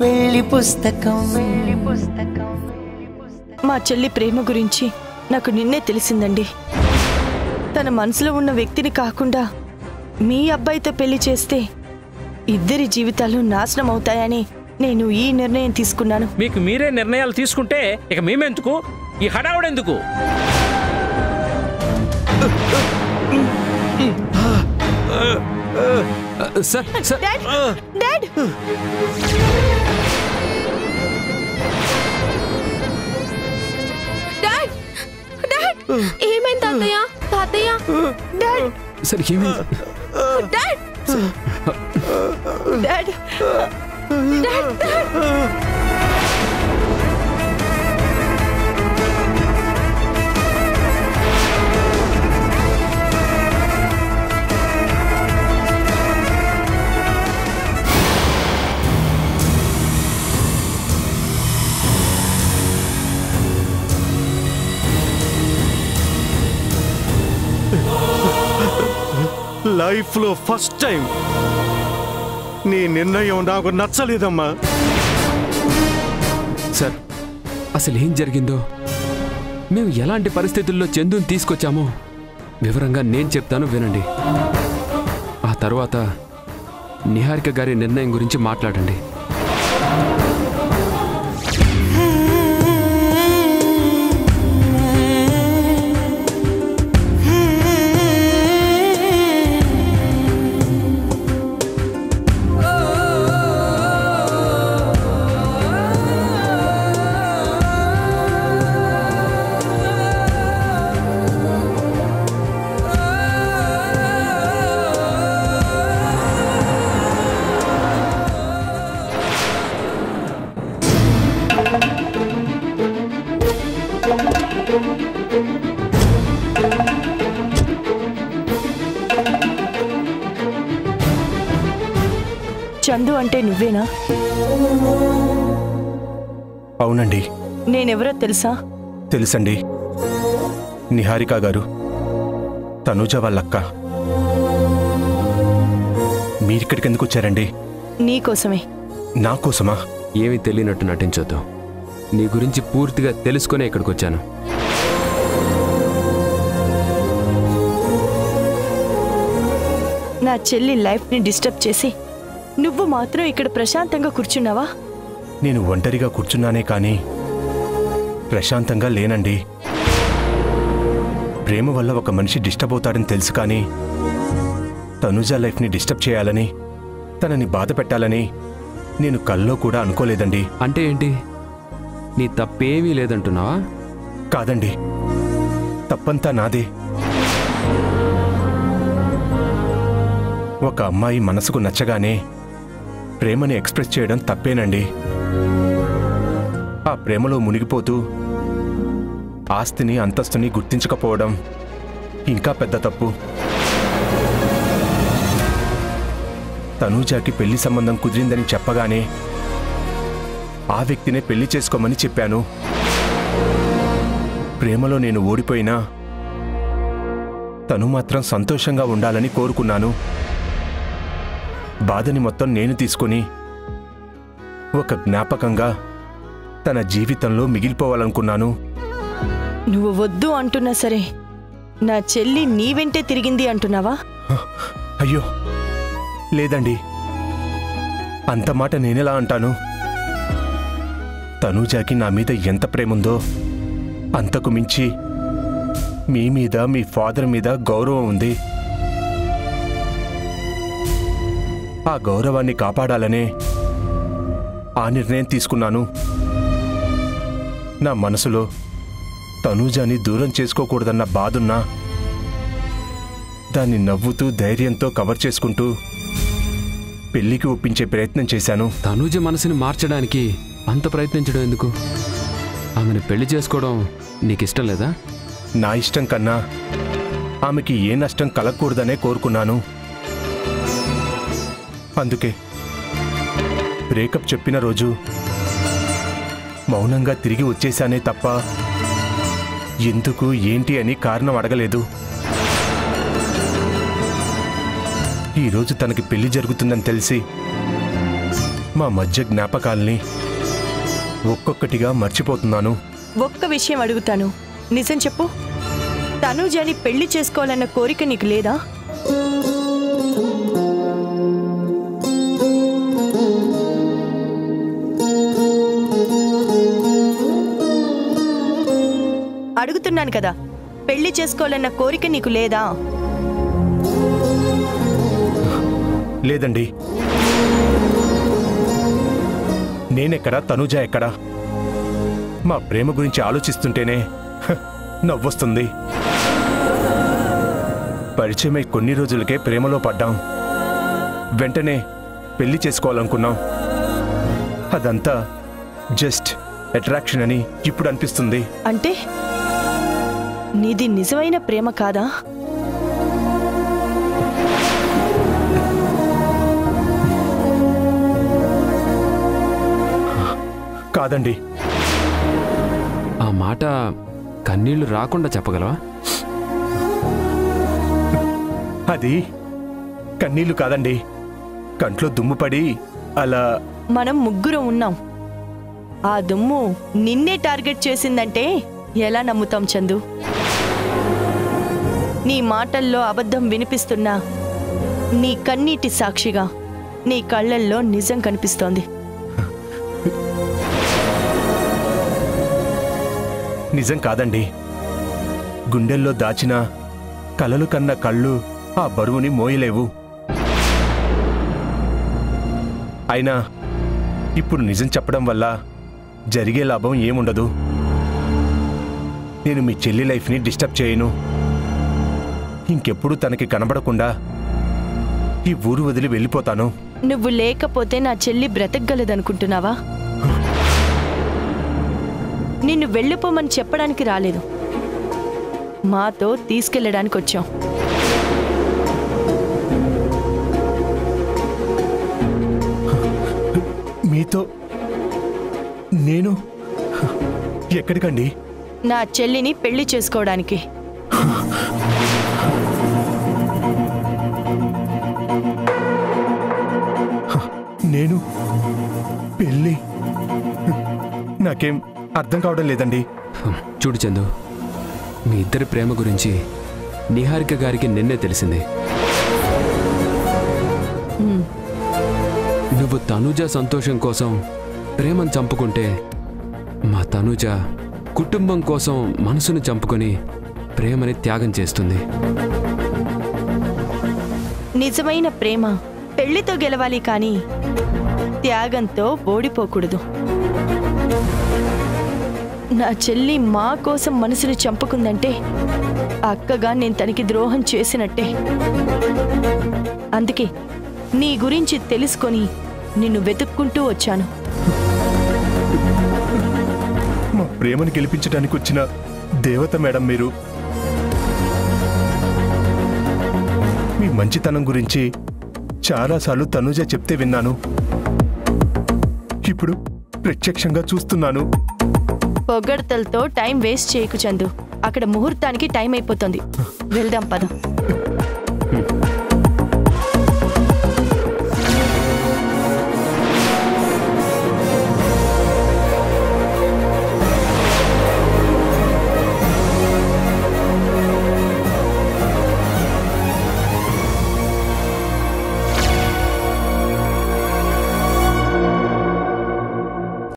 పెళ్ళి పుస్తకం. మా చెల్లి ప్రేమ గురించి నాకు నిన్నే తెలిసిందండి. తన మనసులో ఉన్న వ్యక్తిని కాకుండా మీ అబ్బాయితో పెళ్ళి చేస్తే ఇద్దరి జీవితాలు నాశనం అవుతాయని నేను ఈ నిర్ణయం తీసుకున్నాను. మీకు మీరే నిర్ణయాలు తీసుకుంటే ఇక మేమెందుకు? ఈ హడావుడెందుకు? sir sir dad dad dad dad ఏమైంది తాతయ్య తాతయ్య డాడ్ సార్ ఏమైంది డాడ్ డాడ్ లైఫ్లో ఫస్ట్ టైం నీ నిర్ణయం నాకు నచ్చలేదమ్మా. సార్ అసలు ఏం జరిగిందో? మేము ఎలాంటి పరిస్థితుల్లో చందుని తీసుకొచ్చామో వివరంగా నేను చెప్తాను వినండి. ఆ తర్వాత నిహారిక గారి నిర్ణయం గురించి మాట్లాడండి. చందు అంటే నువ్వేనా? అవునండి. నేనెవరో తెలుసా? తెలుసండి. నిహారిక గారు తనూజ వాళ్ళక్క. మీరిక్కడికి ఎందుకు వచ్చారండి నీకోసమే. నా కోసమా? ఏమీ తెలియనట్టు నటించొద్దు. నీ గురించి పూర్తిగా తెలుసుకునే ఇక్కడికి వచ్చాను నా చెల్లి లైఫ్ని డిస్టర్బ్ చేసి నువ్వు మాత్రం ఇక్కడ ప్రశాంతంగా కూర్చున్నావా? నేను ఒంటరిగా కూర్చున్నానే కానీ ప్రశాంతంగా లేనండి. ప్రేమ వల్ల ఒక మనిషి డిస్టర్బ్ అవుతాడని తెలుసు కానీ తనుజ లైఫ్ని డిస్టర్బ్ చేయాలని తనని బాధ పెట్టాలని నేను కల్లో కూడా అనుకోలేదండి. అంటే ఏంటి? నీ తప్పేమీ లేదంటున్నావా? కాదండి. తప్పంతా నాదే. ఒక అమ్మాయి మనసుకు నచ్చగానే ప్రేమని ఎక్స్ప్రెస్ చేయడం తప్పేనండి. ఆ ప్రేమలో మునిగిపోతూ ఆస్తిని అంతస్తుని గుర్తించకపోవడం ఇంకా పెద్ద తప్పు. తనూజాకి పెళ్ళి సంబంధం కుదిరిందని చెప్పగానే ఆ వ్యక్తినే పెళ్ళి చేసుకోమని చెప్పాను. ప్రేమలో నేను ఓడిపోయినా తను మాత్రం సంతోషంగా ఉండాలని కోరుకున్నాను. బాధని మొత్తం నేను తీసుకుని ఒక జ్ఞాపకంగా తన జీవితంలో మిగిలిపోవాలనుకున్నాను. నువ్వు వద్దు అంటున్నా సరే. నా చెల్లి నీ వెంటే తిరిగింది అంటున్నావా? అయ్యో లేదండి. అంత మాట నేనెలా అంటాను? తనూజాకి నా మీద ఎంత ప్రేముందో అంతకు మించి మీ మీద మీ ఫాదర్ మీద గౌరవం ఉంది. ఆ గౌరవాన్ని కాపాడాలనే ఆ నిర్ణయం తీసుకున్నాను. నా మనసులో తనూజాని దూరం చేసుకోకూడదన్న బాధున్నా దాన్ని నవ్వుతూ ధైర్యంతో కవర్ చేసుకుంటూ పెళ్ళికి ఒప్పించే ప్రయత్నం చేశాను. తనూజ మనసుని మార్చడానికి అంత ప్రయత్నించడం ఎందుకు? ఆమెను పెళ్ళి చేసుకోవడం నీకు ఇష్టం లేదా? నా ఇష్టం కన్నా ఆమెకి ఏ నష్టం కలగకూడదనే కోరుకున్నాను. అందుకే బ్రేకప్ చెప్పిన రోజు మౌనంగా తిరిగి వచ్చేశానే తప్ప ఎందుకు ఏంటి అని కారణం అడగలేదు. ఈరోజు తనకి పెళ్ళి జరుగుతుందని తెలిసి మా మధ్య జ్ఞాపకాల్ని ఒక్కొక్కటిగా మర్చిపోతున్నాను. ఒక్క విషయం అడుగుతాను. నిజం చెప్పు. తనుజని పెళ్ళి చేసుకోవాలన్న కోరిక నీకు లేదా? అడుగుతున్నాను కదా. పెళ్ళి చేసుకోవాలన్న కోరిక నీకు లేదా? లేదండి. నేనెక్కడా తనుజ ఎక్కడా? మా ప్రేమ గురించి ఆలోచిస్తుంటేనే నవ్వొస్తుంది. పరిచయమై కొన్ని రోజులకే ప్రేమలో పడ్డాం. వెంటనే పెళ్ళి చేసుకోవాలనుకున్నాం. అదంతా జస్ట్ అట్రాక్షన్ అని ఇప్పుడు అనిపిస్తుంది. అంటే? నీది నిజమైన ప్రేమ కాదా? కాదండి. ఆ మాట కన్నీళ్ళు రాకుండా చెప్పగలవా? అది కన్నీళ్ళు కాదండి. కంట్లో దుమ్ము పడి అలా మనం ముగ్గురు ఉన్నాం. ఆ దుమ్ము నిన్నే టార్గెట్ చేసిందంటే ఎలా నమ్ముతాం చందు? నీ మాటల్లో అబద్ధం వినిపిస్తున్నా నీ కన్నీటి సాక్షిగా నీ కళ్ళల్లో నిజం కనిపిస్తోంది. నిజం కాదండి. గుండెల్లో దాచిన కలలు కన్న కళ్ళు ఆ బరువుని మోయలేవు. అయినా ఇప్పుడు నిజం చెప్పడం వల్ల జరిగే లాభం ఏముండదు. నేను మీ చెల్లి లైఫ్ని డిస్టర్బ్ చేయను. ఇంకెప్పుడు తనకి కనబడకుండా ఈ ఊరు వదిలి వెళ్ళిపోతాను. నువ్వు లేకపోతే నా చెల్లి బ్రతకగలదనుకుంటున్నావా? నిన్ను వెళ్ళిపోమని చెప్పడానికి రాలేదు. మాతో తీసుకెళ్ళడానికి వచ్చాం మీతో నేను ఎక్కడికండి? నా చెల్లిని పెళ్ళి చేసుకోవడానికి. నేను? పెళ్ళి నాకేం అర్థం కావడం లేదండి. చూడు చందు మీ ఇద్దరి ప్రేమ గురించి నిహారిక గారికి నిన్నే తెలిసింది. నువ్వు తనుజ సంతోషం కోసం ప్రేమను చంపుకుంటే మా తనుజ కుటుంబం కోసం మనసును చంపుకొని ప్రేమని త్యాగం చేస్తుంది. నిజమైన ప్రేమ పెళ్ళితో గెలవాలి కానీ త్యాగంతో ఓడిపోకూడదు. నా చెల్లి మా కోసం మనసును చంపుకుందంటే అక్కగా నేను తనకి ద్రోహం చేసినట్టే. అందుకే నీ గురించి తెలుసుకొని నిన్ను వెతుక్కుంటూ వచ్చాను. మా ప్రేమను గెలిపించడానికి వచ్చిన దేవత మేడం మీరు. మీ మంచితనం గురించి చాలాసార్లు తనుజ చెప్తే విన్నాను. ఇప్పుడు ప్రత్యక్షంగా చూస్తున్నాను. పొగడ్తలతో టైం వేస్ట్ చేయకు చందు. అక్కడ ముహూర్తానికి టైం అయిపోతుంది. వెళ్దాం పద.